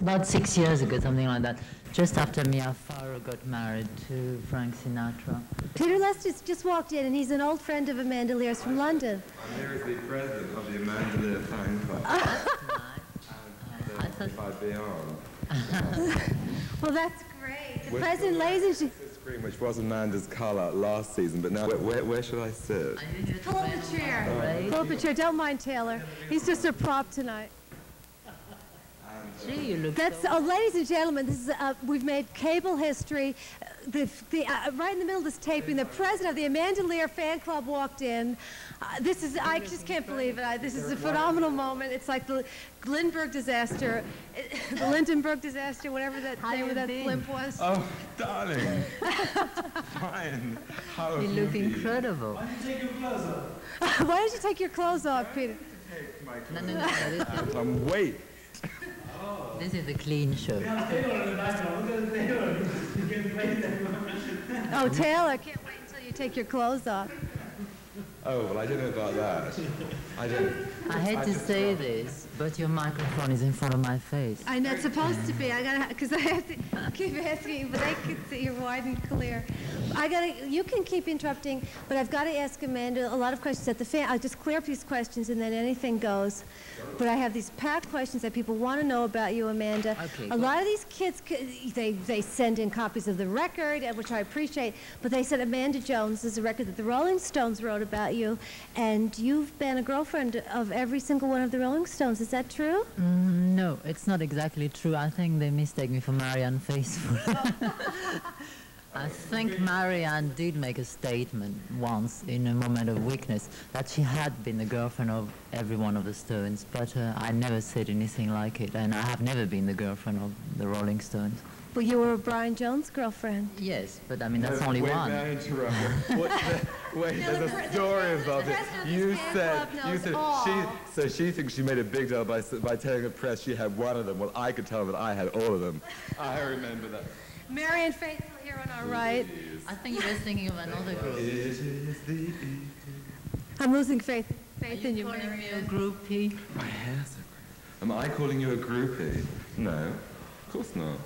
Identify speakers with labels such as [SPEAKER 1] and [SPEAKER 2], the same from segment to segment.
[SPEAKER 1] about six years ago, something like that, just after Mia Farrow got married to Frank Sinatra.
[SPEAKER 2] Peter Lester's just walked in, and he's an old friend of Amanda Lear's from London.
[SPEAKER 3] I'm here as the president of the Amanda Lear fan club.
[SPEAKER 1] Uh, I
[SPEAKER 3] and
[SPEAKER 1] thought-
[SPEAKER 3] if I beyond.
[SPEAKER 2] Well, that's great. The
[SPEAKER 3] Where's
[SPEAKER 2] president,
[SPEAKER 3] the
[SPEAKER 2] ladies and
[SPEAKER 3] This screen, which was Amanda's colour last season, but now where, where, where should I sit?
[SPEAKER 2] pull up a chair. Pull up a chair. Don't mind Taylor. He's just a prop tonight.
[SPEAKER 1] Gee, you look
[SPEAKER 2] That's,
[SPEAKER 1] so
[SPEAKER 2] oh, ladies and gentlemen, this is, uh, we've made cable history. Uh, The, the, uh, right in the middle of this taping, the president of the Amanda Lear fan club walked in. Uh, this is, I just can't believe it. I, this is a phenomenal moment. It's like the Lindbergh disaster, the Lindenberg disaster, whatever that
[SPEAKER 1] How
[SPEAKER 2] name of that
[SPEAKER 1] been?
[SPEAKER 2] blimp was.
[SPEAKER 3] Oh, darling. Fine. How
[SPEAKER 1] You look
[SPEAKER 3] been?
[SPEAKER 1] incredible.
[SPEAKER 2] Why don't you take your clothes off, Peter?
[SPEAKER 1] No, no, no, no, this,
[SPEAKER 3] Um, wait.
[SPEAKER 1] this is a clean show.
[SPEAKER 2] Oh, Taylor, can't wait until you take your clothes off.
[SPEAKER 3] Oh, well, I don't know about that. I don't.
[SPEAKER 1] I hate to say this, but your microphone is in front of my face.
[SPEAKER 2] I'm not supposed to be. I gotta, because I have to keep asking, but I can see you're wide and clear. I gotta, you can keep interrupting, but I've got to ask Amanda a lot of questions at the fan. I'll uh, just clear up these questions and then anything goes. But I have these packed questions that people want to know about you, Amanda.
[SPEAKER 1] Okay,
[SPEAKER 2] a
[SPEAKER 1] go
[SPEAKER 2] lot of these kids, they, they send in copies of the record, uh, which I appreciate, but they said Amanda Jones is a record that the Rolling Stones wrote about you, and you've been a girlfriend of every single one of the Rolling Stones. Is that true?
[SPEAKER 1] Mm, no, it's not exactly true. I think they mistake me for Marianne Faithfull. I think Marianne did make a statement once in a moment of weakness that she had been the girlfriend of every one of the Stones, but uh, I never said anything like it, and I have never been the girlfriend of the Rolling Stones.
[SPEAKER 2] Well, you were a Brian Jones' girlfriend.
[SPEAKER 1] Yes, but I mean, that's
[SPEAKER 3] No,
[SPEAKER 1] only
[SPEAKER 3] wait,
[SPEAKER 1] one.
[SPEAKER 3] May I interrupt the, wait,
[SPEAKER 2] No, the
[SPEAKER 3] there's
[SPEAKER 2] pre-
[SPEAKER 3] a
[SPEAKER 2] the
[SPEAKER 3] story
[SPEAKER 2] president-
[SPEAKER 3] involved
[SPEAKER 2] the
[SPEAKER 3] here.
[SPEAKER 2] this
[SPEAKER 3] You said, you said,
[SPEAKER 2] all.
[SPEAKER 3] she, so she thinks she made a big deal by, s- by telling the press she had one of them. Well, I could tell them that I had all of them. I remember that.
[SPEAKER 2] Marion Faithfull here on our right.
[SPEAKER 1] I think you were thinking of another
[SPEAKER 3] It
[SPEAKER 1] group.
[SPEAKER 3] is the
[SPEAKER 2] I'm losing faith,
[SPEAKER 1] Are
[SPEAKER 2] faith in
[SPEAKER 1] you
[SPEAKER 2] you,
[SPEAKER 1] calling me a groupie?
[SPEAKER 3] My hair's so Am I calling you a groupie? No, of course not.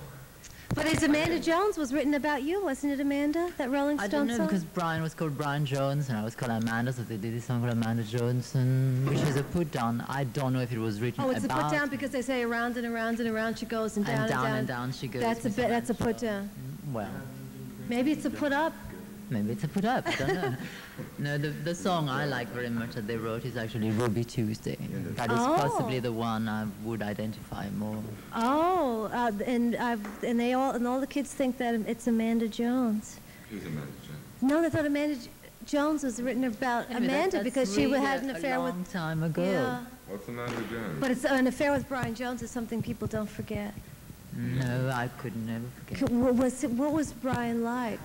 [SPEAKER 2] But it's Amanda Jones was written about you, wasn't it, Amanda? That Rolling
[SPEAKER 1] I don't know
[SPEAKER 2] song?
[SPEAKER 1] because Brian was called Brian Jones and I was called Amanda, so they did this song called Amanda Jones, and which is a put down. I don't know if it was written about.
[SPEAKER 2] Oh, it's a put down because they say around and around and around she goes and down
[SPEAKER 1] and down
[SPEAKER 2] and
[SPEAKER 1] and down she goes.
[SPEAKER 2] That's a bit. That's a put down.
[SPEAKER 1] Well,
[SPEAKER 2] Maybe it's a put up.
[SPEAKER 1] maybe it's a put up. I don't know. no, the, the song I like very much that they wrote is actually Ruby Tuesday. That is
[SPEAKER 2] Oh.
[SPEAKER 1] possibly the one I would identify more.
[SPEAKER 2] Oh, uh, and I've, and they all and all the kids think that it's Amanda Jones.
[SPEAKER 3] Who's Amanda Jones?
[SPEAKER 2] No, they thought Amanda J- Jones was written about
[SPEAKER 1] Anyway,
[SPEAKER 2] Amanda
[SPEAKER 1] that's
[SPEAKER 2] because she had an affair
[SPEAKER 1] a
[SPEAKER 2] with.
[SPEAKER 1] long time ago.
[SPEAKER 2] Yeah,
[SPEAKER 3] What's Amanda Jones?
[SPEAKER 2] but it's an affair with Brian Jones is something people don't forget.
[SPEAKER 1] No, I could never
[SPEAKER 2] C-
[SPEAKER 1] forget.
[SPEAKER 2] What was what was Brian like?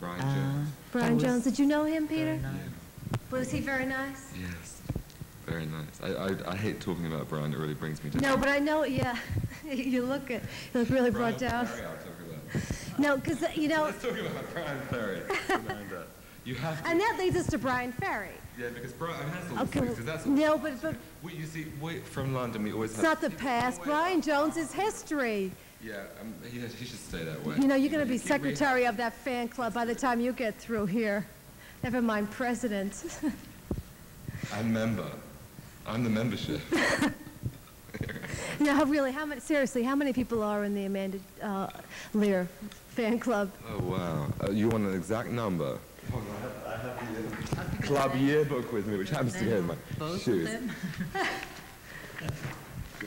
[SPEAKER 3] Brian
[SPEAKER 1] Uh,
[SPEAKER 3] Jones.
[SPEAKER 2] Brian
[SPEAKER 1] was
[SPEAKER 2] Jones. Did you know him, Peter?
[SPEAKER 1] nice.
[SPEAKER 2] Was he very nice?
[SPEAKER 3] Yes. Very nice. I, I, I hate talking about Brian. It really brings me down.
[SPEAKER 2] No, but I know. Yeah, you look it. You look really brought
[SPEAKER 3] Brian
[SPEAKER 2] down.
[SPEAKER 3] Ferry, I'll talk about.
[SPEAKER 2] No, because you know,
[SPEAKER 3] Let's talk about Bryan Ferry. You have to.
[SPEAKER 2] and that leads us to Bryan Ferry.
[SPEAKER 3] yeah, because Brian, that's all
[SPEAKER 2] Okay,
[SPEAKER 3] because that's all
[SPEAKER 2] no, but, but
[SPEAKER 3] We, you see, we, from London, we always
[SPEAKER 2] it's not the past. Brian Jones is history.
[SPEAKER 3] Yeah, um, he, he should stay that way.
[SPEAKER 2] You know, you're going to be secretary of that fan club by the time you get through here. Never mind president.
[SPEAKER 3] I'm member. I'm the membership.
[SPEAKER 2] no, really, how many, seriously, how many people are in the Amanda uh, Lear fan club?
[SPEAKER 3] oh wow. Uh, you want an exact number? Hold on, I have, I have the uh, club yearbook with me, which happens to be in my
[SPEAKER 1] Both
[SPEAKER 3] shoes.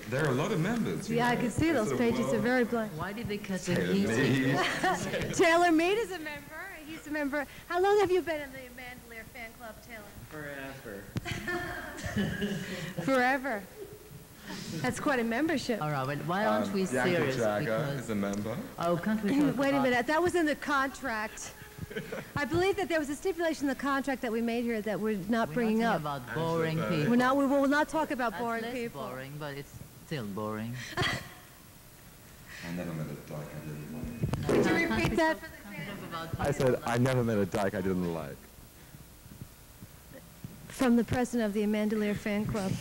[SPEAKER 3] There are a lot of members. you
[SPEAKER 2] Yeah, I can see those pages. They're very blank.
[SPEAKER 1] Why did they cut the
[SPEAKER 3] Taylor
[SPEAKER 1] easy?
[SPEAKER 3] Mead.
[SPEAKER 2] Taylor Mead is a member. He's a member. How long have you been in the Amanda Lear fan club, Taylor?
[SPEAKER 4] Forever.
[SPEAKER 2] Forever. That's quite a membership.
[SPEAKER 1] All right, well, why aren't
[SPEAKER 3] Um,
[SPEAKER 1] we
[SPEAKER 3] Bianca
[SPEAKER 1] serious?
[SPEAKER 3] Jagger
[SPEAKER 1] Because
[SPEAKER 3] is a member.
[SPEAKER 1] oh, can't we
[SPEAKER 2] Wait a minute. That was in the contract. I believe that there was a stipulation in the contract that we made here that we're not
[SPEAKER 1] We're
[SPEAKER 2] bringing
[SPEAKER 1] not
[SPEAKER 2] up.
[SPEAKER 1] about boring people.
[SPEAKER 2] We're not. We will not talk about
[SPEAKER 1] That's
[SPEAKER 2] boring
[SPEAKER 1] less
[SPEAKER 2] people.
[SPEAKER 1] boring, but it's still boring.
[SPEAKER 3] I never met a dyke I didn't like.
[SPEAKER 2] Could you
[SPEAKER 1] Can't- can't
[SPEAKER 2] repeat that
[SPEAKER 1] talk-
[SPEAKER 2] for the
[SPEAKER 1] can't we talk about
[SPEAKER 3] I said I never met a dyke I didn't like.
[SPEAKER 2] From the president of the Amanda Lear fan club.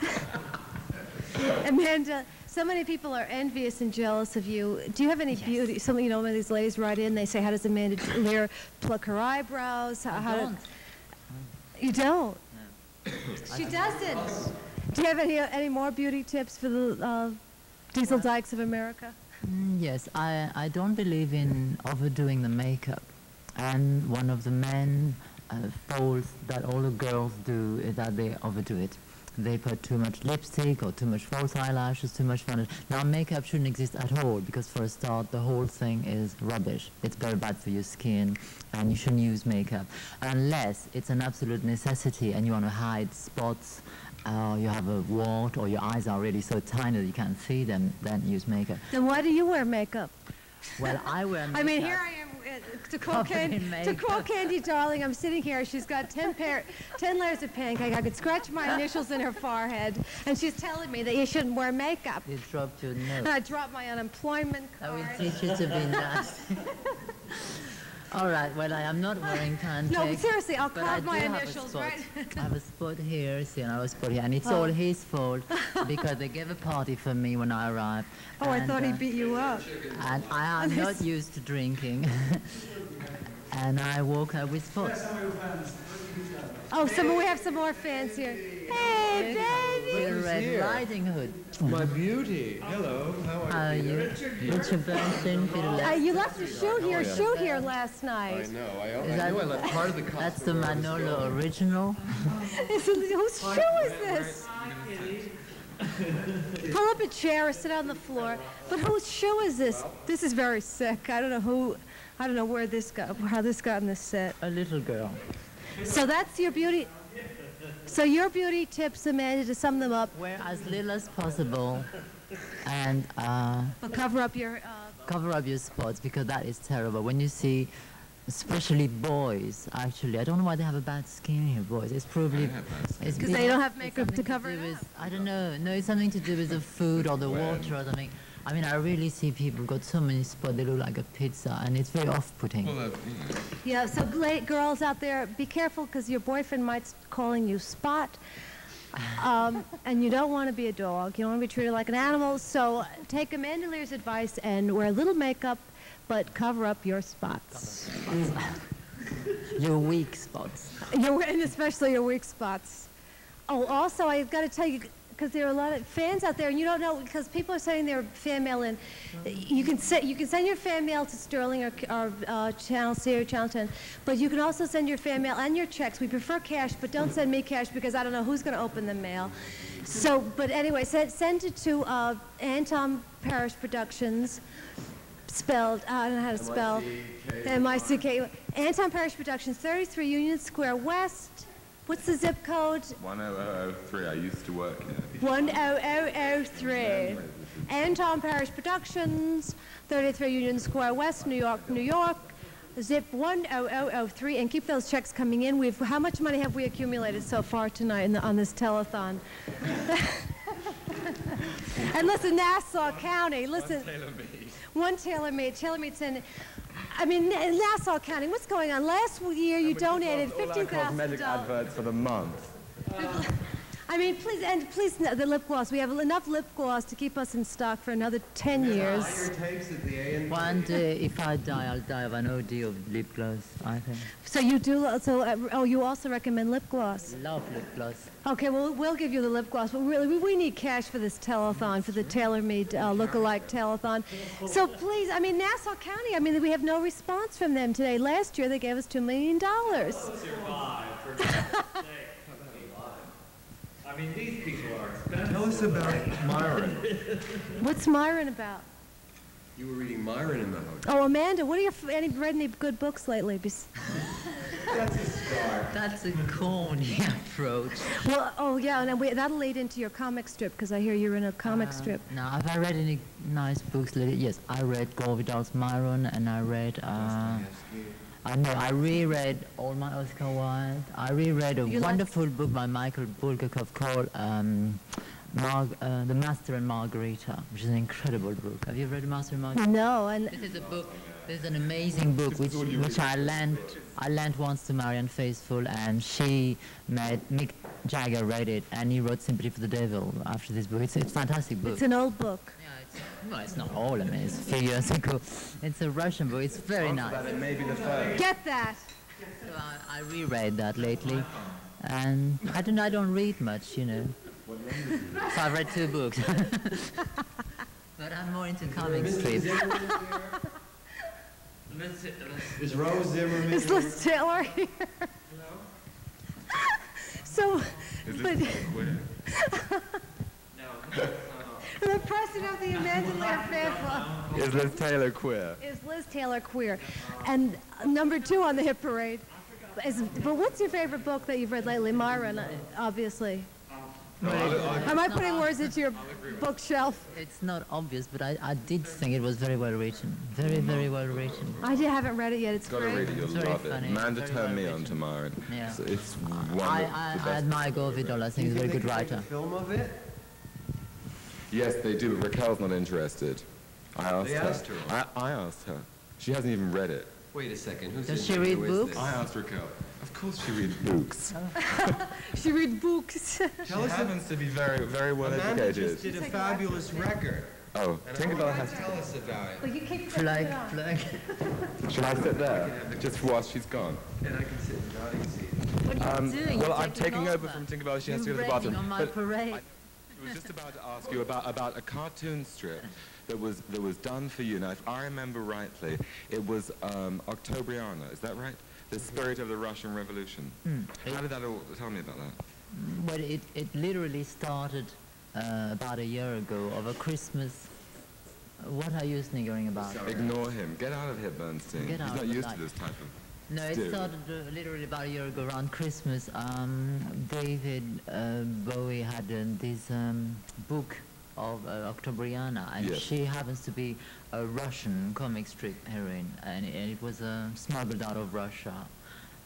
[SPEAKER 2] Amanda, So many people are envious and jealous of you. Do you have any beauty? Some, you know, when these ladies write in, they say, "How does Amanda Lear pluck her eyebrows? How, how do-
[SPEAKER 1] don't.
[SPEAKER 2] you don't. She doesn't. Do you have any any more beauty tips for the uh, Diesel Dykes of America?
[SPEAKER 1] Mm, Yes, I, I don't believe in overdoing the makeup. And one of the main uh, faults that all the girls do is that they overdo it. They put too much lipstick or too much false eyelashes, too much foundation. Now, makeup shouldn't exist at all because, for a start, the whole thing is rubbish. It's very bad for your skin, and you shouldn't use makeup unless it's an absolute necessity and you want to hide spots uh, you have a wart or your eyes are really so tiny that you can't see them, then use makeup.
[SPEAKER 2] Then why do you wear makeup?
[SPEAKER 1] Well, I wear makeup.
[SPEAKER 2] I mean, here I am uh, to quote, Candy, to quote Candy Darling. I'm sitting here. She's got 10 pair, 10 layers of pancake. I could scratch my initials in her forehead, and she's telling me that you shouldn't wear makeup.
[SPEAKER 1] You dropped your
[SPEAKER 2] And
[SPEAKER 1] nose.
[SPEAKER 2] I dropped my unemployment
[SPEAKER 1] card. I
[SPEAKER 2] would
[SPEAKER 1] teach you to be nasty. All right, well, I am not wearing pancake.
[SPEAKER 2] No, but seriously, I'll
[SPEAKER 1] but I
[SPEAKER 2] carve my initials,
[SPEAKER 1] spot.
[SPEAKER 2] right?
[SPEAKER 1] I have a spot here, see, and I have a spot here, and it's
[SPEAKER 2] Oh.
[SPEAKER 1] all his fault because they gave a party for me when I arrived.
[SPEAKER 2] Oh, I
[SPEAKER 1] and,
[SPEAKER 2] thought he
[SPEAKER 1] uh,
[SPEAKER 2] beat you up.
[SPEAKER 1] And I am not used to drinking. and I woke up with spots.
[SPEAKER 2] Oh, some we have some more fans here. Hey, baby.
[SPEAKER 1] With a Red
[SPEAKER 3] here?
[SPEAKER 1] Riding Hood.
[SPEAKER 3] My beauty. Hello. How
[SPEAKER 1] How are you? Richard Bernstein, Peter
[SPEAKER 2] Uh,
[SPEAKER 1] Left.
[SPEAKER 2] you left a shoe here,
[SPEAKER 3] yeah.
[SPEAKER 2] shoe here last
[SPEAKER 3] I
[SPEAKER 2] night.
[SPEAKER 3] know. I,
[SPEAKER 1] Is
[SPEAKER 3] I
[SPEAKER 1] that-
[SPEAKER 3] knew I left part of the costume.
[SPEAKER 1] That's the
[SPEAKER 3] where I was
[SPEAKER 1] Manolo original.
[SPEAKER 2] Whose shoe is this? Pull up a chair or sit on the floor. But whose shoe is this? This is very sick. I don't know who, I don't know where this got, how this got in the set.
[SPEAKER 1] A little girl.
[SPEAKER 2] So that's your beauty. So your beauty tips, Amanda, to sum them up,
[SPEAKER 1] Wear as little as possible and uh,
[SPEAKER 2] will cover up your. Uh,
[SPEAKER 1] cover up your spots because that is terrible. When you see, especially boys, actually, I don't know why they have a bad skin here, boys. It's probably
[SPEAKER 2] Because they don't have makeup to cover
[SPEAKER 1] do
[SPEAKER 2] it
[SPEAKER 1] with- I don't know. No, it's something to do with the food or the water or something. I mean, I really see people got so many spots they look like a pizza, and it's very off-putting.
[SPEAKER 3] Well, you know.
[SPEAKER 2] yeah. So late girls out there, be careful because your boyfriend might s- calling you Spot. Um, and you don't want to be a dog. You don't want to be treated like an animal. So take Amanda Lear's advice and wear a little makeup, but cover up your spots.
[SPEAKER 1] Your weak spots.
[SPEAKER 2] Your, and especially your weak spots. Oh, also, I've got to tell you, because there are a lot of fans out there, and you don't know, because people are sending their fan mail in. You can, se- you can send your fan mail to Sterling or, or uh, Channel C or Channel 10, but you can also send your fan mail and your checks. We prefer cash, but don't send me cash because I don't know who's going to open the mail. So, but anyway, send, send it to uh, Anton Perich Productions, spelled, uh, I don't know how to spell, M-I-C-K, Anton Perich Productions, 33 Union Square West. What's the zip code?
[SPEAKER 3] 10003. I used to work here.
[SPEAKER 2] 10003. Anton Perich Productions, 33 Union Square West, New York, New York. Zip 10003, and keep those checks coming in. We've how much money have we accumulated so far tonight in the, on this telethon? and listen, Nassau County, listen. One tailor made. Tailor made send. I mean, Na- Nassau County. What's going on? Last year you donated
[SPEAKER 3] All our
[SPEAKER 2] fifty thousand
[SPEAKER 3] cosmetic
[SPEAKER 2] dollars.
[SPEAKER 3] adverts for the month.
[SPEAKER 2] I mean, please, and please, the lip gloss. We have enough lip gloss to keep us in stock for another 10 years.
[SPEAKER 3] tapes at the A&E.
[SPEAKER 1] One day, if I die, I'll die of an OD of lip gloss, I think.
[SPEAKER 2] So you do, so, uh, oh, you also recommend lip gloss.
[SPEAKER 1] Love lip gloss.
[SPEAKER 2] Okay, well, we'll give you the lip gloss, but really, we, we need cash for this telethon, for the tailor-made uh, look-alike telethon. So please, I mean, Nassau County, I mean, we have no response from them today. Last year, they gave us $2 million.
[SPEAKER 4] I mean, these people are expensive.
[SPEAKER 3] Tell us about Myron.
[SPEAKER 2] What's Myron about?
[SPEAKER 3] You were reading Myron in the hotel.
[SPEAKER 2] Oh, Amanda, what are your, f- any, read any good books lately? That's a scar.
[SPEAKER 1] That's a corny approach.
[SPEAKER 2] Well, oh, yeah, and we, that'll lead into your comic strip, because I hear you're in a comic
[SPEAKER 1] Uh,
[SPEAKER 2] strip.
[SPEAKER 1] Now, have I read any nice books lately? Yes, I read Gore Vidal's Myron, and I read. Uh, I know I reread all my Oscar Wilde. I reread a
[SPEAKER 2] You like-
[SPEAKER 1] wonderful book by Michael Bulgakov called um, Mar- uh, The Master and Margarita, which is an incredible book. Have you read The Master and Margarita?
[SPEAKER 2] No, and
[SPEAKER 1] This is a book. This is an amazing book which, which I lent I lent once to Marianne Faithfull, and she made Mick Jagger read it, and he wrote Sympathy for the Devil after this book. It's, it's a fantastic book.
[SPEAKER 2] It's an old book.
[SPEAKER 1] yeah, it's, well, it's not all. I mean, it's a few years ago. It's a Russian book. It's very nice.
[SPEAKER 3] That it may be the first.
[SPEAKER 2] Get that.
[SPEAKER 1] So I, I reread that lately, and I don't. I don't read much, you know. So I've read two books. but I'm more into comic strips.
[SPEAKER 5] Is Rose Zimmerman?
[SPEAKER 2] Is Liz Taylor here? So, but the president of the Amanda Lear fan club
[SPEAKER 3] Is Liz Taylor queer?
[SPEAKER 2] is Liz Taylor queer, and number two on the hit parade. Is, but what's your favorite book that you've read lately, Myron? Obviously. Am I putting words into your bookshelf?
[SPEAKER 1] It's not obvious, but I, I did think it was very well written. Very, very well written.
[SPEAKER 2] I just haven't read it yet. It's
[SPEAKER 3] Gotta
[SPEAKER 2] great.
[SPEAKER 3] read it, you'll
[SPEAKER 1] It's very
[SPEAKER 3] love it.
[SPEAKER 1] funny,
[SPEAKER 3] Amanda
[SPEAKER 1] very
[SPEAKER 3] turned
[SPEAKER 1] well
[SPEAKER 3] me on
[SPEAKER 1] written.
[SPEAKER 3] to Myron.
[SPEAKER 1] Yeah.
[SPEAKER 3] So it's
[SPEAKER 1] I,
[SPEAKER 3] one
[SPEAKER 1] I,
[SPEAKER 3] of the
[SPEAKER 1] I
[SPEAKER 3] best.
[SPEAKER 1] admire Gore Vidal. I think he's a very good writer.
[SPEAKER 5] film of it?
[SPEAKER 3] Yes, they do. but Raquel's not interested. I asked
[SPEAKER 5] They
[SPEAKER 3] her.
[SPEAKER 5] asked her.
[SPEAKER 3] I, I asked her. She hasn't even read it.
[SPEAKER 5] Wait a second. Who's
[SPEAKER 1] Does
[SPEAKER 5] in
[SPEAKER 1] she read
[SPEAKER 5] Who is
[SPEAKER 1] books?
[SPEAKER 5] this?
[SPEAKER 3] I asked Raquel. Of course she reads books.
[SPEAKER 2] She reads books.
[SPEAKER 3] She happens to be very, very well
[SPEAKER 5] Amanda just
[SPEAKER 3] educated.
[SPEAKER 5] did a fabulous record.
[SPEAKER 3] Oh,
[SPEAKER 5] And Tinkerbelle
[SPEAKER 3] has.
[SPEAKER 5] to tell us about it.
[SPEAKER 2] Well, you keep
[SPEAKER 1] Plug,
[SPEAKER 2] it on.
[SPEAKER 1] plug.
[SPEAKER 3] Should I sit there? Just whilst she's gone.
[SPEAKER 5] And I can sit in the audience seat.
[SPEAKER 1] What are you
[SPEAKER 3] Um,
[SPEAKER 1] doing?
[SPEAKER 3] well,
[SPEAKER 1] You're
[SPEAKER 3] I'm taking over
[SPEAKER 1] over.
[SPEAKER 3] from Tinkerbelle. She has
[SPEAKER 1] You're
[SPEAKER 3] to go to the bathroom.
[SPEAKER 1] on my
[SPEAKER 3] But
[SPEAKER 1] parade.
[SPEAKER 3] I was just about to ask you about, about a cartoon strip that was that was done for you. Now, if I remember rightly, it was um, Octobriana. Is that right? The spirit of the Russian Revolution. How did that all? Tell me about that.
[SPEAKER 1] Well, it, it literally started uh, about a year ago of a Christmas. What are you sniggering about?
[SPEAKER 3] Ignore him. Get out of here, Bernstein.
[SPEAKER 1] Get
[SPEAKER 3] He's
[SPEAKER 1] out
[SPEAKER 3] not used to this type of.
[SPEAKER 1] No, it
[SPEAKER 3] stew.
[SPEAKER 1] started uh, literally about a year ago around Christmas. Um, David uh, Bowie had uh, this um, book of uh, Octobriana, and
[SPEAKER 3] Yes.
[SPEAKER 1] she happens to be a Russian comic strip heroine, and it, it was uh, smuggled out of Russia,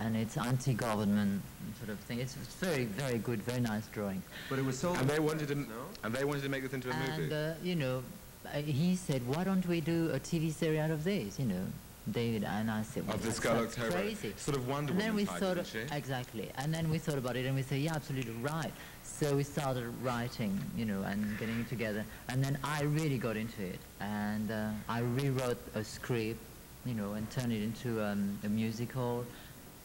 [SPEAKER 1] and it's anti-government sort of thing. It's, it's very, very good, very nice drawing.
[SPEAKER 5] But it was sold.
[SPEAKER 3] And they wanted to.
[SPEAKER 5] No?
[SPEAKER 3] And they wanted to make this into a
[SPEAKER 1] And
[SPEAKER 3] movie.
[SPEAKER 1] uh, you know, uh, he said, "Why don't we do a TV series out of this?" You know, David and I said, well,
[SPEAKER 3] of the
[SPEAKER 1] that
[SPEAKER 3] Skull
[SPEAKER 1] crazy."
[SPEAKER 3] Sort of Wonder
[SPEAKER 1] And then we
[SPEAKER 3] type,
[SPEAKER 1] thought,
[SPEAKER 3] isn't she?
[SPEAKER 1] exactly. And then we thought about it, and we said, "Yeah, absolutely right." So we started writing, you know, and getting it together. And then I really got into it, and uh, I rewrote a script, you know, and turned it into um, a musical.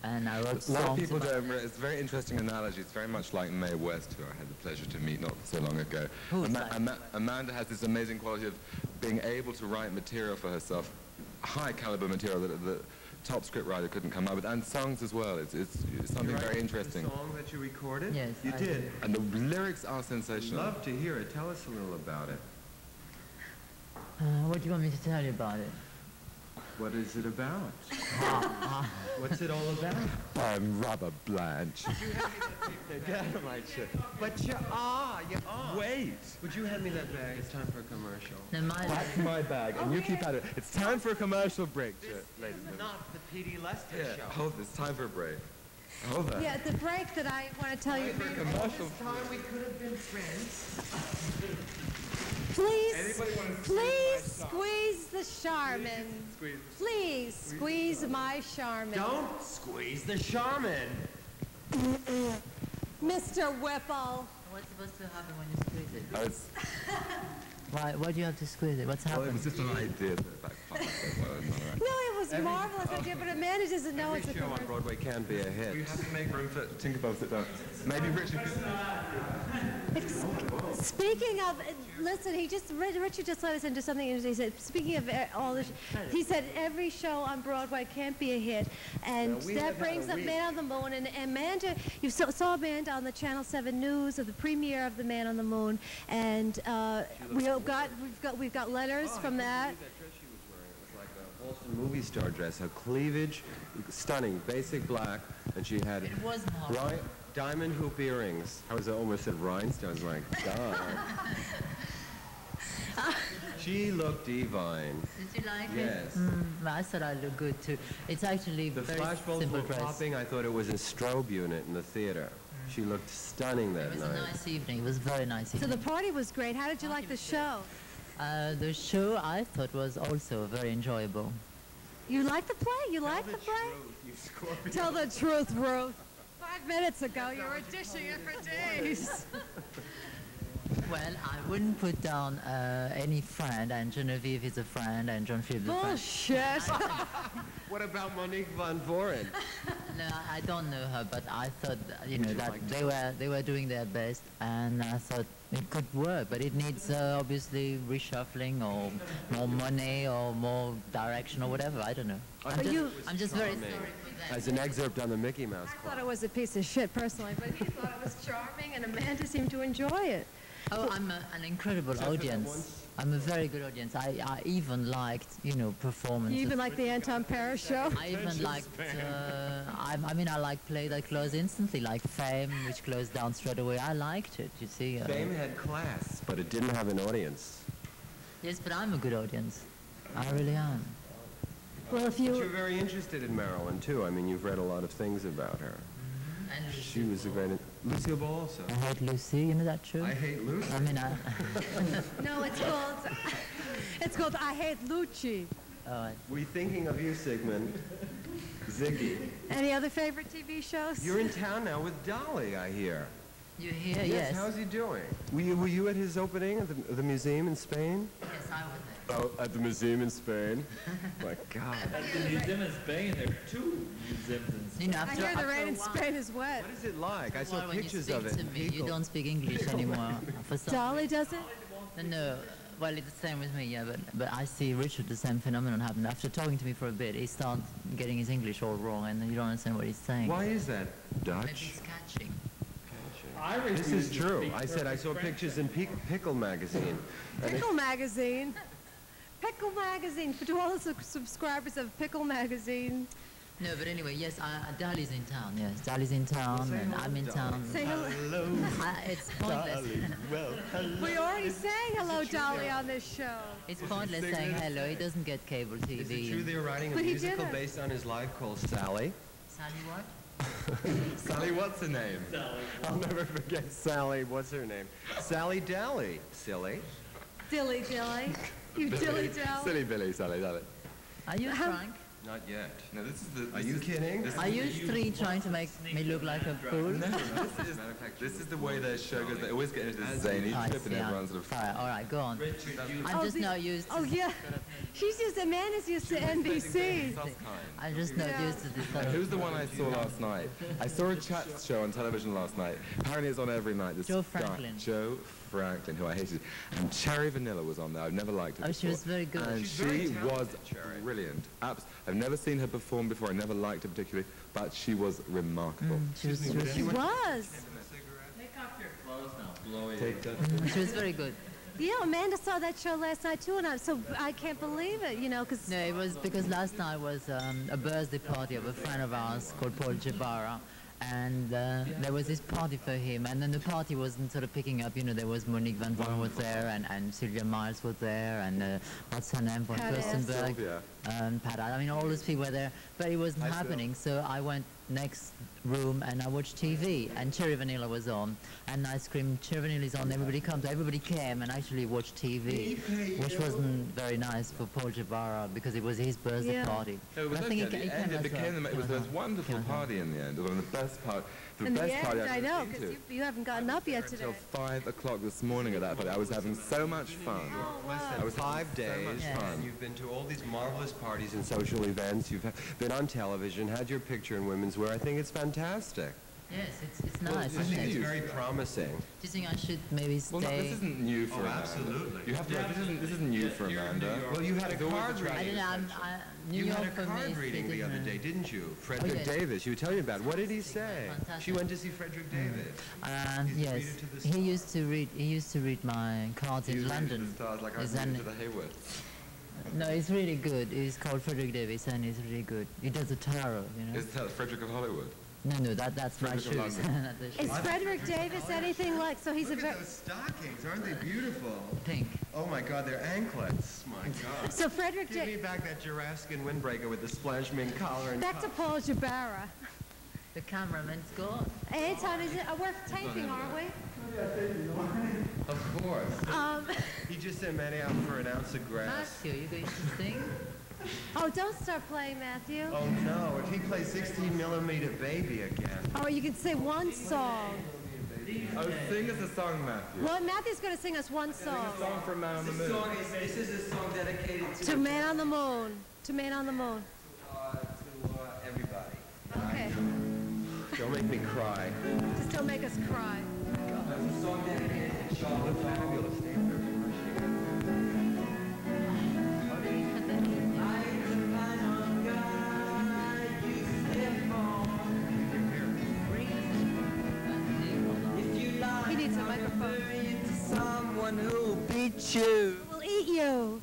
[SPEAKER 1] And I wrote
[SPEAKER 3] A lot of people don't. It's a very interesting analogy. It's very much like Mae West, who I had the pleasure to meet not so long ago.
[SPEAKER 1] Who is
[SPEAKER 3] Ama-
[SPEAKER 1] that?
[SPEAKER 3] Ama- Amanda has this amazing quality of being able to write material for herself, high caliber material that the top script writer couldn't come up with, and songs as well. It's, it's, it's something
[SPEAKER 5] You
[SPEAKER 3] very interesting.
[SPEAKER 5] The song that you recorded?
[SPEAKER 1] Yes,
[SPEAKER 5] You
[SPEAKER 1] I
[SPEAKER 5] did.
[SPEAKER 1] did.
[SPEAKER 3] And the lyrics are sensational.
[SPEAKER 5] Love to hear it. Tell us a little about it.
[SPEAKER 1] Uh, what do you want me to tell you about it?
[SPEAKER 5] What is it about? What's it all about?
[SPEAKER 3] I'm Rubber Blanche.
[SPEAKER 5] Get out of my chair. But you are. You are.
[SPEAKER 3] Wait!
[SPEAKER 5] Would you hand me that bag? It's time for a commercial.
[SPEAKER 1] No, my,
[SPEAKER 3] That's my bag, and you keep at it. It's time for a commercial break,
[SPEAKER 5] This
[SPEAKER 3] ladies and
[SPEAKER 5] is
[SPEAKER 3] gentlemen.
[SPEAKER 5] not the P.D. Lester
[SPEAKER 3] Yeah,
[SPEAKER 5] show.
[SPEAKER 3] hold this. Time for a break. Hold that.
[SPEAKER 2] Yeah, at the break that I want to tell you.
[SPEAKER 3] For a Commercial.
[SPEAKER 5] This time we could have been friends.
[SPEAKER 2] Please, please squeeze the Charmin. Please squeeze my Charmin.
[SPEAKER 5] Don't squeeze the Charmin.
[SPEAKER 2] Mr. Whipple.
[SPEAKER 1] What's supposed to happen when you squeeze it?
[SPEAKER 3] It's,
[SPEAKER 1] Why, why do you have to squeeze it? What's
[SPEAKER 3] well, it was just an idea that it backfired. Well, it's all right.
[SPEAKER 2] No, it was marvelous idea, but a Amanda doesn't know it's a
[SPEAKER 5] show on. Broadway can be a hit.
[SPEAKER 3] We have to make room for Tinkerbelle sit down. Maybe Richard could...
[SPEAKER 2] Speaking of, listen, he just Richard just let us into something interesting. He said, speaking of uh, all this, he said every show on Broadway can't be a hit, and
[SPEAKER 5] Well, we
[SPEAKER 2] that brings up. Man on the Moon. And Amanda, you saw, saw Amanda on the Channel Seven News of the premiere of the Man on the Moon, and uh, we have got we've got we've got letters
[SPEAKER 5] Oh,
[SPEAKER 2] from that.
[SPEAKER 5] That dress she was wearing, it was like a Halston movie star dress. Her cleavage, stunning, basic black, and she had
[SPEAKER 1] It was marvelous.
[SPEAKER 5] diamond hoop earrings. I was I almost said rhinestones. Like God. she looked divine.
[SPEAKER 1] Did you like
[SPEAKER 5] Yes.
[SPEAKER 1] it? Mm, I thought I looked good too. It's actually
[SPEAKER 5] The
[SPEAKER 1] very
[SPEAKER 5] flashbulbs
[SPEAKER 1] simple
[SPEAKER 5] were
[SPEAKER 1] dress.
[SPEAKER 5] popping. I thought it was a strobe unit in the theater. She looked stunning that night.
[SPEAKER 1] It
[SPEAKER 5] that
[SPEAKER 1] was a nice evening. It was a very nice evening.
[SPEAKER 2] So the party was great. How did you like the show?
[SPEAKER 1] uh, the show I thought was also very enjoyable.
[SPEAKER 2] You like the play? You like the play? Tell the truth, Ruth. five minutes ago. You were dishing it for days.
[SPEAKER 1] Well, I wouldn't put down uh, any friend, and Genevieve is a friend, and John Philip is a friend.
[SPEAKER 2] Bullshit.
[SPEAKER 5] What about Monique Van Vooren?
[SPEAKER 1] No, I don't know her, but I thought, you know, that they were they were doing their best, and I thought it could work, but it needs uh, obviously reshuffling or more money or more direction or whatever. I don't know. I'm just,
[SPEAKER 2] you-
[SPEAKER 1] I'm just very sorry for that.
[SPEAKER 5] As an excerpt on the Mickey Mouse
[SPEAKER 2] I
[SPEAKER 5] Club.
[SPEAKER 2] thought it was a piece of shit personally, but he thought it was charming, and Amanda seemed to enjoy it.
[SPEAKER 1] Oh, I'm a, an incredible
[SPEAKER 5] for that
[SPEAKER 1] audience. I'm a very good audience. I, I even liked, you know, performances.
[SPEAKER 2] You even like the Anton Perich show?
[SPEAKER 1] I even liked, uh, I, I mean, I like play that closed instantly, like Fame, which closed down straight away. I liked it, you see. Uh,
[SPEAKER 5] Fame had class, but it didn't have an audience.
[SPEAKER 1] Yes, but I'm a good audience. I really am.
[SPEAKER 2] Well, if
[SPEAKER 5] But you're very interested in Marilyn, too. I mean, you've read a lot of things about her.
[SPEAKER 1] And
[SPEAKER 5] She was a great... Lucille Ball also.
[SPEAKER 1] I hate Lucy, you know that show?
[SPEAKER 5] I hate Lucy.
[SPEAKER 1] I mean, I,
[SPEAKER 2] no, it's called, it's called I Hate Lucci.
[SPEAKER 1] oh, I-
[SPEAKER 5] We thinking of you, Sigmund. Ziggy.
[SPEAKER 2] Any other favorite TV shows?
[SPEAKER 5] You're in town now with Dali, I hear.
[SPEAKER 1] you hear? Yes.
[SPEAKER 5] How's he doing? Were you, were you at his opening at the, the museum in Spain?
[SPEAKER 1] Yes, I was there.
[SPEAKER 5] Oh, at the museum in Spain? My God.
[SPEAKER 4] At the museum in Spain, there are two museums in Spain.
[SPEAKER 1] You know,
[SPEAKER 2] I hear the
[SPEAKER 1] after
[SPEAKER 2] rain in Spain is wet.
[SPEAKER 5] What is it like? I
[SPEAKER 1] after a
[SPEAKER 5] saw
[SPEAKER 1] while when
[SPEAKER 5] pictures
[SPEAKER 1] you
[SPEAKER 5] of
[SPEAKER 1] speak
[SPEAKER 5] it.
[SPEAKER 1] to me, you don't speak English anymore. For some
[SPEAKER 2] Dali does it?
[SPEAKER 1] No, no. Well, it's the same with me, yeah. But but I see Richard the same phenomenon happen. After talking to me for a bit, he starts getting his English all wrong, and you don't understand what he's saying.
[SPEAKER 5] Why is that?
[SPEAKER 1] Maybe
[SPEAKER 5] Dutch?
[SPEAKER 1] he's catching.
[SPEAKER 4] Irish
[SPEAKER 5] This is true. I said I saw
[SPEAKER 4] French.
[SPEAKER 5] pictures in Pickle magazine.
[SPEAKER 2] Pickle Magazine. Pickle Magazine. To all the sub- subscribers of Pickle Magazine,
[SPEAKER 1] No, but anyway, yes, I, Dali's in town. Yes, Dali's in town,
[SPEAKER 5] say
[SPEAKER 1] and I'm in
[SPEAKER 5] Dali.
[SPEAKER 1] town.
[SPEAKER 2] say hello.
[SPEAKER 1] I, uh, it's pointless.
[SPEAKER 2] We already sang hello, Dolly, on this show.
[SPEAKER 1] it's pointless saying hello. He doesn't get cable TV.
[SPEAKER 5] Is it true they're writing a
[SPEAKER 2] But
[SPEAKER 5] musical based on his life called Sally?
[SPEAKER 1] Sally, what?
[SPEAKER 3] Sally, what's her name?
[SPEAKER 5] I'll never forget Sally. What's her name? Sally Dally. Silly.
[SPEAKER 2] Dilly dilly. You dilly dilly.
[SPEAKER 3] Silly Billy, Sally, Sally.
[SPEAKER 1] Are you
[SPEAKER 2] How-
[SPEAKER 1] Frank?
[SPEAKER 5] Not yet.
[SPEAKER 3] No, this is the.
[SPEAKER 5] Are you
[SPEAKER 3] is-
[SPEAKER 5] kidding?
[SPEAKER 3] This
[SPEAKER 1] Are you three trying to make me look like a fool?
[SPEAKER 3] No, this is, this is the way their show goes. They always get into this zany
[SPEAKER 1] I
[SPEAKER 3] trip and
[SPEAKER 1] see.
[SPEAKER 3] everyone sort of...
[SPEAKER 1] All right, all right, go on.
[SPEAKER 4] Richard,
[SPEAKER 1] I'm
[SPEAKER 2] Oh,
[SPEAKER 1] just
[SPEAKER 2] the-
[SPEAKER 1] not used to
[SPEAKER 2] Oh, yeah. She's used, Amanda's used to NBC.
[SPEAKER 1] I'm just not
[SPEAKER 2] Yeah.
[SPEAKER 1] used to this sort of
[SPEAKER 3] who's the one I saw last night? I saw a chat show on television last night. Apparently it's on every night. This
[SPEAKER 1] Joe
[SPEAKER 3] guy-
[SPEAKER 1] Franklin.
[SPEAKER 3] Joe Franklin, who I hated. And Cherry Vanilla was on there. I've never liked her
[SPEAKER 1] Oh, she was very good.
[SPEAKER 3] And
[SPEAKER 5] She's very
[SPEAKER 3] she was
[SPEAKER 5] Cherry.
[SPEAKER 3] brilliant. Abs- I've never seen her perform before. I never liked her particularly. But she was remarkable.
[SPEAKER 1] She was, she was,
[SPEAKER 2] She was.
[SPEAKER 4] take off your clothes now. Blow it.
[SPEAKER 5] Take that.
[SPEAKER 1] she was very good.
[SPEAKER 2] Yeah, Amanda saw that show last night too, and I, so I can't believe it, you know, because
[SPEAKER 1] No, it was because last night was um, a birthday party of a friend of ours called Paul Jabara. And uh, there was this party for him, and then the party wasn't sort of picking up. You know, there was Monique Van Vooren was there, and, and Sylvia Miles was there, and uh, what's her name, von
[SPEAKER 2] Pat Astor.
[SPEAKER 1] Furstenberg,
[SPEAKER 3] Sylvia.
[SPEAKER 1] and Pat. I mean, all those people were there, but it wasn't
[SPEAKER 3] Hi, Sil.
[SPEAKER 1] happening. So I went next room and I watched TV, and Cherry Vanilla was on, and I screamed, "Cherry Vanilla's on!" Everybody comes. Everybody came and actually watched TV, which wasn't very nice for Paul Jabara because it was his birthday
[SPEAKER 2] Yeah.
[SPEAKER 1] party.
[SPEAKER 3] No, it was
[SPEAKER 1] But I
[SPEAKER 3] okay.
[SPEAKER 1] think
[SPEAKER 3] At the
[SPEAKER 1] he ca- he
[SPEAKER 3] end,
[SPEAKER 1] came
[SPEAKER 3] it
[SPEAKER 1] as well.
[SPEAKER 3] became the, it
[SPEAKER 1] Came
[SPEAKER 3] was
[SPEAKER 1] uh-huh.
[SPEAKER 3] the most wonderful
[SPEAKER 1] Came as well.
[SPEAKER 3] party in the end. It was one of the best part, the
[SPEAKER 2] in the
[SPEAKER 3] best party
[SPEAKER 2] end,
[SPEAKER 3] I've
[SPEAKER 2] I know, because you, you haven't gotten up yet today.
[SPEAKER 3] Until
[SPEAKER 2] today.
[SPEAKER 3] five o'clock this morning at that party. I was having so much fun. Oh, I was
[SPEAKER 5] Five
[SPEAKER 3] having so much
[SPEAKER 5] days,
[SPEAKER 1] Yes.
[SPEAKER 3] fun.
[SPEAKER 5] and you've been to all these marvelous parties and social events. You've been on television, had your picture in women's wear. I think it's fantastic.
[SPEAKER 1] Yes, it's, it's nice,
[SPEAKER 3] I
[SPEAKER 5] I
[SPEAKER 1] isn't
[SPEAKER 5] think
[SPEAKER 1] it?
[SPEAKER 5] it's very promising.
[SPEAKER 1] Do you think I should maybe stay?
[SPEAKER 3] Well, no, this isn't new for Amanda.
[SPEAKER 5] absolutely.
[SPEAKER 3] You have to. This isn't. This isn't new for Amanda.
[SPEAKER 5] Well, you had a card reading.
[SPEAKER 1] I don't know. I'm, I, New
[SPEAKER 5] You
[SPEAKER 1] York
[SPEAKER 5] had a
[SPEAKER 1] for me
[SPEAKER 5] card reading the other day, didn't you? Frederick
[SPEAKER 1] yes.
[SPEAKER 5] Davis. You were telling me about. it. What did he say?
[SPEAKER 1] Fantastic.
[SPEAKER 5] She went to see Frederick Davis.
[SPEAKER 1] Um,
[SPEAKER 5] He's the
[SPEAKER 1] yes,
[SPEAKER 5] reader to the
[SPEAKER 1] he used to read. He used to read my cards
[SPEAKER 3] You
[SPEAKER 1] in
[SPEAKER 3] read
[SPEAKER 1] London.
[SPEAKER 3] The stars like I
[SPEAKER 1] Is
[SPEAKER 3] read to the Haywoods.
[SPEAKER 1] No, it's really good. He's called Frederick Davis, and he's really good. He does the tarot, you know.
[SPEAKER 3] Is that Frederick of Hollywood?
[SPEAKER 1] No, no, that that's my
[SPEAKER 3] Frederick of
[SPEAKER 1] shoes. That's
[SPEAKER 2] Is. Frederick Davis anything like, so he's a very,
[SPEAKER 5] stockings. Aren't they beautiful?
[SPEAKER 1] Pink.
[SPEAKER 5] Oh my God, they're anklets. My God.
[SPEAKER 2] so Frederick,
[SPEAKER 5] Give me
[SPEAKER 2] Da-
[SPEAKER 5] back that Juraskin windbreaker with the splash mink collar and
[SPEAKER 2] back to Paul Jabara.
[SPEAKER 1] The cameraman's gone.
[SPEAKER 2] Anton, is it, uh, we're taping, aren't we?
[SPEAKER 5] Of course.
[SPEAKER 2] Um,
[SPEAKER 5] He just sent Manny out for an ounce of grass.
[SPEAKER 1] Ask you, you going to sing?
[SPEAKER 2] Oh, don't start playing, Matthew.
[SPEAKER 5] Oh no, if he plays 16 millimeter baby again.
[SPEAKER 2] Oh, you can say one song.
[SPEAKER 3] Oh, sing us a song, Matthew.
[SPEAKER 2] Well, Matthew's going to sing us one song.
[SPEAKER 3] A Song from Man on the Moon.
[SPEAKER 6] song is, this is a song dedicated to,
[SPEAKER 2] To Man on the Moon. To Man on the Moon.
[SPEAKER 6] uh, to uh, everybody.
[SPEAKER 2] Okay.
[SPEAKER 5] Don't make me cry.
[SPEAKER 2] Just don't make us cry.
[SPEAKER 6] It's a song dedicated to Charlotte.
[SPEAKER 5] Fabulous.
[SPEAKER 6] To someone who'll beat you.
[SPEAKER 2] We'll eat you.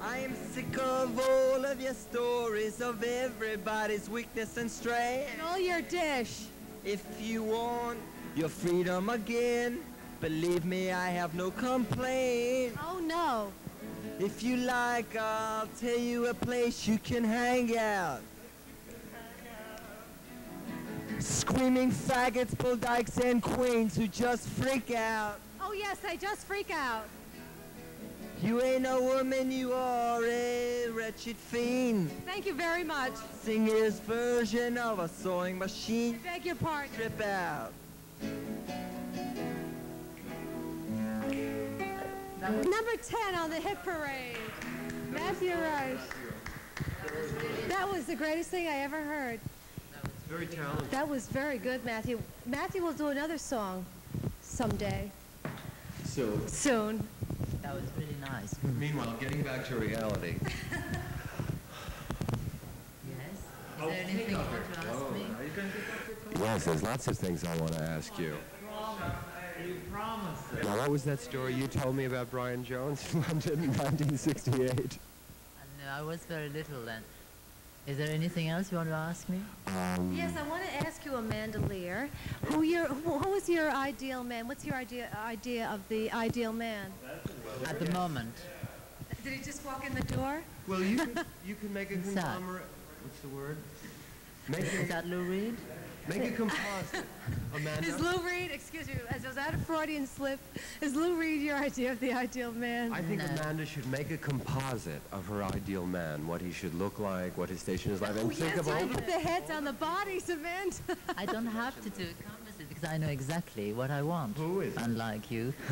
[SPEAKER 6] I am sick of all of your stories of everybody's weakness and strength.
[SPEAKER 2] And all your dish.
[SPEAKER 6] If you want your freedom again, believe me, I have no complaint.
[SPEAKER 2] Oh, no.
[SPEAKER 6] If you like, I'll tell you a place you can hang out. Screaming faggots, bull dykes, and queens who just freak out.
[SPEAKER 2] Oh, yes, they just freak out.
[SPEAKER 6] You ain't a woman, you are a wretched fiend.
[SPEAKER 2] Thank you very much.
[SPEAKER 6] Sing his version of a sewing
[SPEAKER 2] I
[SPEAKER 6] machine.
[SPEAKER 2] beg your pardon.
[SPEAKER 6] Trip out.
[SPEAKER 2] Number 10 on the hit parade. Matthew Rush. That was the greatest thing I ever heard.
[SPEAKER 5] Very talented.
[SPEAKER 2] That was very good, Matthew. Matthew will do another song someday.
[SPEAKER 5] So,
[SPEAKER 2] Soon.
[SPEAKER 1] That was really nice.
[SPEAKER 5] meanwhile, getting back to reality.
[SPEAKER 1] Yes. Is there anything you want to ask me?
[SPEAKER 5] Yes, there's lots of things I want to ask you.
[SPEAKER 4] You promised it.
[SPEAKER 5] Now, what was that story you told me about Brian Jones in London in 1968?
[SPEAKER 1] Uh, no, I was very little then. Is there anything else you want to ask me?
[SPEAKER 2] Yes, I want to ask you, Amanda Lear, who your who, who is your ideal man? What's your idea idea of the ideal man?
[SPEAKER 1] At the moment.
[SPEAKER 2] Did he just walk in the door?
[SPEAKER 5] Well, you can, you can make a
[SPEAKER 1] What's that?
[SPEAKER 5] conglomerate. What's the word? Make
[SPEAKER 1] Is that Lou Reed?
[SPEAKER 5] Make a composite. Amanda.
[SPEAKER 2] Is Lou Reed, excuse me, as was that a Freudian slip? Is Lou Reed your idea of the ideal man?
[SPEAKER 5] I think
[SPEAKER 1] No.
[SPEAKER 5] Amanda should make a composite of her ideal man, what he should look like, what his station is like, and
[SPEAKER 2] oh,
[SPEAKER 5] think
[SPEAKER 2] yes,
[SPEAKER 5] of all
[SPEAKER 2] put the heads on the bodies, Amanda.
[SPEAKER 1] I don't have to do a composite because I know exactly what I want.
[SPEAKER 5] Who is it?
[SPEAKER 1] Unlike you.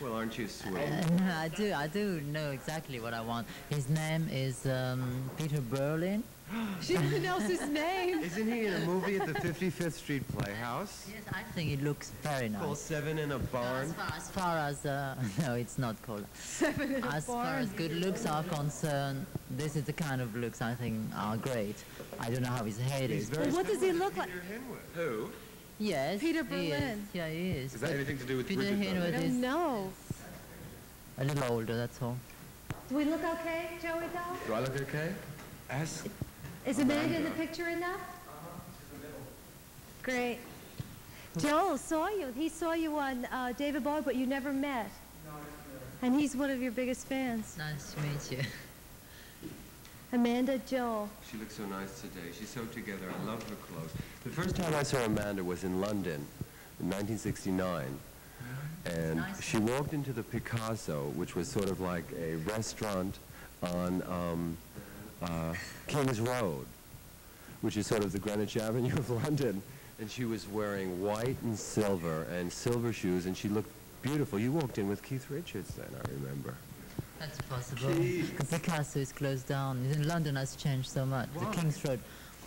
[SPEAKER 5] Well, aren't you sweet?
[SPEAKER 1] no, I do. I do know exactly what I want. His name is um, Peter Berlin.
[SPEAKER 2] she even knows his name.
[SPEAKER 5] Isn't he in a movie at the 55th Street Playhouse?
[SPEAKER 1] Yes, I think it looks very
[SPEAKER 5] Called
[SPEAKER 1] nice.
[SPEAKER 5] Seven in a
[SPEAKER 1] As
[SPEAKER 5] Barn?
[SPEAKER 1] far as, far as uh, no, it's not called.
[SPEAKER 2] Seven in a Barn?
[SPEAKER 1] As far as good looks are concerned, this is the kind of looks I think are great. I don't know how his head
[SPEAKER 5] He's
[SPEAKER 1] is.
[SPEAKER 5] very
[SPEAKER 2] Well, what does he look like?
[SPEAKER 5] Peter Hinwith.
[SPEAKER 3] Who?
[SPEAKER 1] Yes,
[SPEAKER 2] Peter
[SPEAKER 1] he is. Yeah, he is.
[SPEAKER 3] Is that
[SPEAKER 1] But
[SPEAKER 3] anything to do with
[SPEAKER 1] Peter
[SPEAKER 3] Bridget
[SPEAKER 1] Hinwith
[SPEAKER 2] I don't know.
[SPEAKER 1] a little older. That's all.
[SPEAKER 2] Do we look okay, Joey doll?
[SPEAKER 3] Do I look okay?
[SPEAKER 5] As
[SPEAKER 2] Is Amanda in the picture enough? Uh-huh. In the middle. Great. Joel saw you. He saw you on uh, David Bowie, but you never met. And he's one of your biggest fans.
[SPEAKER 1] Nice to meet you.
[SPEAKER 2] Amanda Joel.
[SPEAKER 5] She looks so nice today. She's so together. I love her clothes. The first time I saw Amanda was in London in 1969. And
[SPEAKER 1] Nice.
[SPEAKER 5] she walked into the Picasso, which was sort of like a restaurant on um, uh, King's Road, which is sort of the Greenwich Avenue of London. And she was wearing white and silver and silver shoes, and she looked beautiful. You walked in with Keith Richards then, I remember.
[SPEAKER 1] That's possible.
[SPEAKER 5] Because
[SPEAKER 1] The castle is closed down. In London has changed so much.
[SPEAKER 5] Why?
[SPEAKER 1] The King's Road.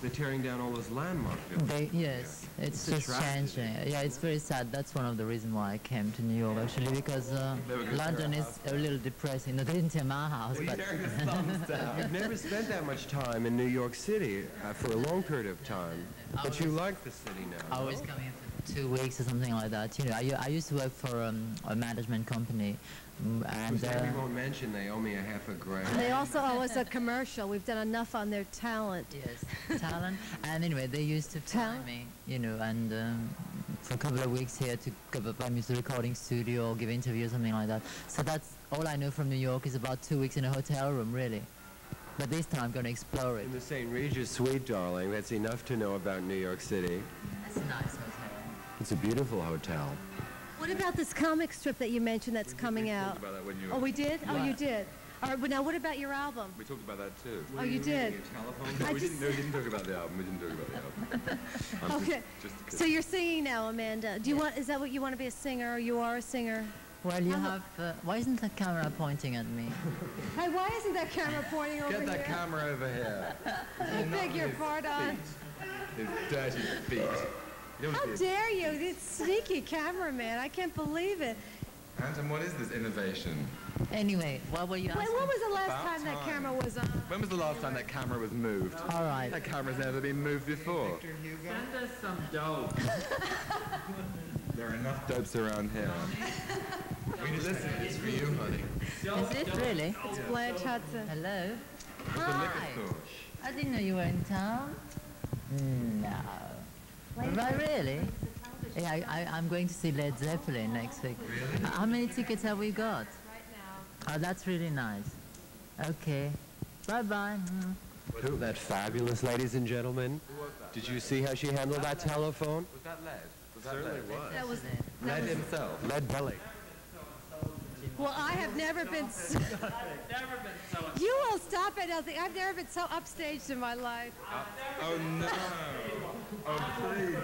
[SPEAKER 5] They're tearing down all those landmark buildings.
[SPEAKER 1] They, yes, it's,
[SPEAKER 5] It's
[SPEAKER 1] just changing. Yeah, it's very sad. That's one of the reasons why I came to New York actually because uh,
[SPEAKER 3] They were gonna tear
[SPEAKER 1] London is a little depressing. No, they didn't tear my house, but
[SPEAKER 5] You've never spent that much time in New York City uh, for a long period of time, but you like the city now.
[SPEAKER 1] I
[SPEAKER 5] no?
[SPEAKER 1] was coming here for two weeks or something like that. You know, I used to work for um, a management company, and
[SPEAKER 5] Whose
[SPEAKER 1] uh,
[SPEAKER 5] we won't mention, they owe me a half a
[SPEAKER 2] And
[SPEAKER 5] grand.
[SPEAKER 2] they also owe us a commercial. We've done enough on their talent.
[SPEAKER 1] yes, talent. And anyway, they used to
[SPEAKER 2] tell
[SPEAKER 1] me, you know, and um, for a couple of weeks here to go up by music recording studio or give interviews, something like that. So that's all I know from New York is about two weeks in a hotel room, really. But this time I'm going to explore it.
[SPEAKER 5] In the St. Regis Suite, darling, that's enough to know about New York City.
[SPEAKER 1] It's a nice hotel.
[SPEAKER 5] It's a beautiful hotel.
[SPEAKER 2] What about this comic strip that you mentioned that's coming out?
[SPEAKER 3] About that when you
[SPEAKER 2] Oh, we did? Oh, you did. All right, but now what about your album?
[SPEAKER 3] We talked about that too.
[SPEAKER 2] Oh, you did?
[SPEAKER 3] No, we didn't, no, we didn't talk about the album. We didn't talk about the album. I'm just-
[SPEAKER 2] Okay.
[SPEAKER 3] just
[SPEAKER 2] So you're singing now, Amanda. Do you want? Is that what you want to be a singer? Or you are a singer?
[SPEAKER 1] Well, you
[SPEAKER 2] How
[SPEAKER 1] have. Uh, why isn't the camera pointing at me?
[SPEAKER 2] Hey, why isn't that camera pointing over here?
[SPEAKER 3] Get that
[SPEAKER 2] here?
[SPEAKER 3] camera over here.
[SPEAKER 2] I beg your pardon.
[SPEAKER 3] His dirty feet. You don't
[SPEAKER 2] How
[SPEAKER 3] want
[SPEAKER 2] dare you? This sneaky cameraman. I can't believe it.
[SPEAKER 3] a- Anton, what is this innovation?
[SPEAKER 1] Anyway, what were you
[SPEAKER 2] Wait, when was the last
[SPEAKER 3] About
[SPEAKER 2] time that camera was on?
[SPEAKER 3] When was the last time that camera was moved?
[SPEAKER 1] All right.
[SPEAKER 3] That camera's never been moved before.
[SPEAKER 4] Send us some dope.
[SPEAKER 3] There are enough dopes around here. We need listen, it's for you, honey.
[SPEAKER 1] Is it really?
[SPEAKER 2] It's Blanche Hudson.
[SPEAKER 1] Hello. Hi. I didn't know you were in town. Hmm. No. Am I really? Yeah, I, I, I'm going to see Led Zeppelin next week. Really? How many tickets have we got? Oh, that's really nice. Okay. Bye-bye. Mm.
[SPEAKER 5] Who, that fabulous, ladies and gentlemen. Did you see how she handled that telephone?
[SPEAKER 3] Was that lead? Was that lead?
[SPEAKER 2] That was
[SPEAKER 3] Lead himself.
[SPEAKER 5] Lead belly.
[SPEAKER 2] Well, I have never been. So,
[SPEAKER 4] Never been so
[SPEAKER 2] you will stop it, Elsie. I've never been so upstaged in my life.
[SPEAKER 3] Oh no! Oh please!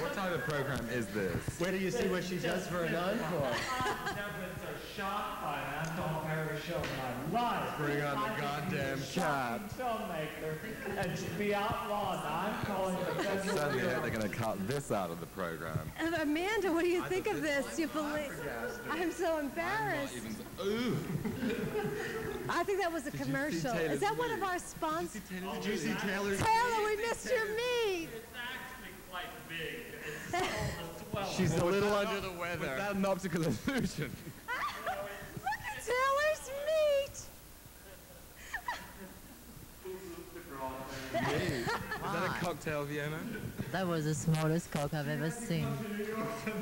[SPEAKER 3] What type of program is this?
[SPEAKER 5] Where do you see what she does for an encore?
[SPEAKER 4] I've never been so shocked by an Anton Perich show in my life.
[SPEAKER 3] Bring on the goddamn cat.
[SPEAKER 4] Filmmaker and to be outlawed. I'm calling the federal
[SPEAKER 3] Suddenly they're going to cut this out of the program.
[SPEAKER 2] Um, Amanda, what do you think of this? You believe? I'm so embarrassed.
[SPEAKER 3] Even!
[SPEAKER 2] I think that was a
[SPEAKER 3] see
[SPEAKER 2] commercial. Is that one of our sponsors?
[SPEAKER 3] Did you see Taylor's?
[SPEAKER 2] Taylor, we missed your meat.
[SPEAKER 4] It's actually quite big. It's sold as well.
[SPEAKER 5] She's a little under the
[SPEAKER 3] Was
[SPEAKER 5] weather.
[SPEAKER 3] that an optical illusion?
[SPEAKER 2] Look at Taylor's meat.
[SPEAKER 3] Is that a cocktail Vienna?
[SPEAKER 1] That was the smallest cock I've ever seen.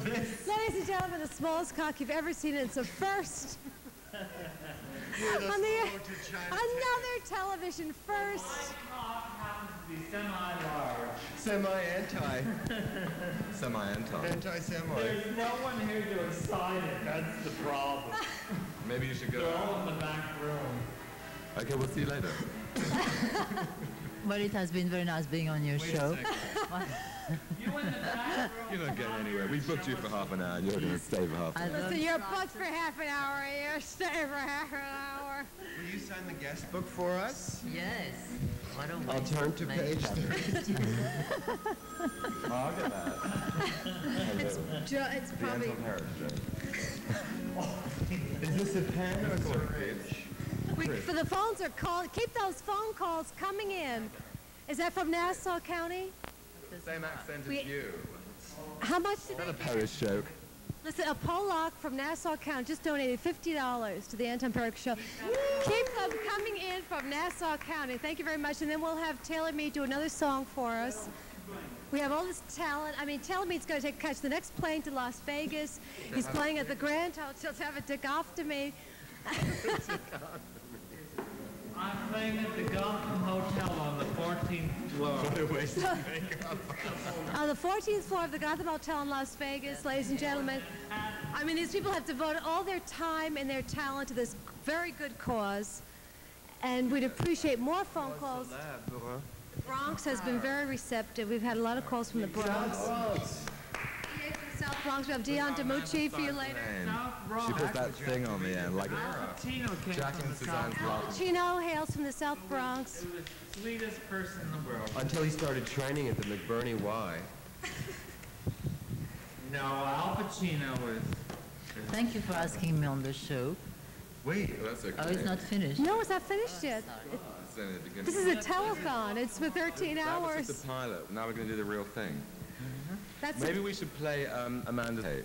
[SPEAKER 2] Ladies and gentlemen, the smallest cock you've ever seen. It's a first. On the, another television first.
[SPEAKER 4] Cock happens to be semi-large.
[SPEAKER 5] Semi-anti.
[SPEAKER 3] Semi-anton.
[SPEAKER 5] Anti-semi.
[SPEAKER 4] There's no one here to excite it. That's the problem.
[SPEAKER 3] Maybe you should go.
[SPEAKER 4] They're all in the back room.
[SPEAKER 3] Okay, we'll see you later.
[SPEAKER 1] Well, it has been very nice being on your show.
[SPEAKER 4] You in the back room.
[SPEAKER 3] You're not getting anywhere. We booked you for half an hour and you're going to stay for half an hour.
[SPEAKER 2] Listen, you're booked for half an hour. You're staying for half an hour.
[SPEAKER 7] Will you sign the guest book for us?
[SPEAKER 1] Yes. What a
[SPEAKER 5] I'll
[SPEAKER 1] waste
[SPEAKER 5] turn
[SPEAKER 1] of
[SPEAKER 5] to page 32.
[SPEAKER 3] Oh, I'll get that.
[SPEAKER 2] It's, ju- it's probably.
[SPEAKER 3] Anton Perich joke.
[SPEAKER 5] Is this a pen or something?
[SPEAKER 2] We, for the phones are called. Keep those phone calls coming in. Is that from Nassau County?
[SPEAKER 3] Same accent
[SPEAKER 2] We-
[SPEAKER 3] as you.
[SPEAKER 2] How much did
[SPEAKER 3] Is that a Perich joke?
[SPEAKER 2] Listen, a Pollock from Nassau County just donated $50 to the Anton Perich Show. Keep them coming in from Nassau County. Thank you very much. And then we'll have Taylor Mead do another song for us. We have all this talent. I mean, Taylor Mead's going to take, catch the next plane to Las Vegas. He's playing at the Grand Hotel to have a dick off to me.
[SPEAKER 4] I'm playing at the Gotham Hotel on the 14th floor.
[SPEAKER 2] On the 14th floor of the Gotham Hotel in Las Vegas, ladies and gentlemen. I mean, these people have devoted all their time and their talent to this very good cause. And we'd appreciate more phone calls. The Bronx has been very receptive. We've had a lot of calls from the Bronx. DA from the South Bronx. We have Dion DiMucci for you later.
[SPEAKER 4] South
[SPEAKER 3] She
[SPEAKER 4] Bronx.
[SPEAKER 3] put that thing on the end, like
[SPEAKER 4] Tino came
[SPEAKER 3] Jack
[SPEAKER 4] from
[SPEAKER 3] and
[SPEAKER 4] the South
[SPEAKER 3] Suzanne's
[SPEAKER 4] Bronx.
[SPEAKER 3] love.
[SPEAKER 2] Chino hails from the South Bronx.
[SPEAKER 4] He was the sweetest person in the world.
[SPEAKER 5] Until he started training at the McBurney Y.
[SPEAKER 4] No, Al Pacino was.
[SPEAKER 1] Thank you for asking me on the show.
[SPEAKER 3] Wait, oh, that's okay.
[SPEAKER 1] Oh, it's not finished.
[SPEAKER 2] No, it's not finished yet.
[SPEAKER 3] Oh, it's in.
[SPEAKER 2] This is a telethon. It's for 13
[SPEAKER 3] That was
[SPEAKER 2] hours.
[SPEAKER 3] just a pilot. Now we're going to do the real thing.
[SPEAKER 2] That's
[SPEAKER 3] Maybe we should play um, Amanda's Hate.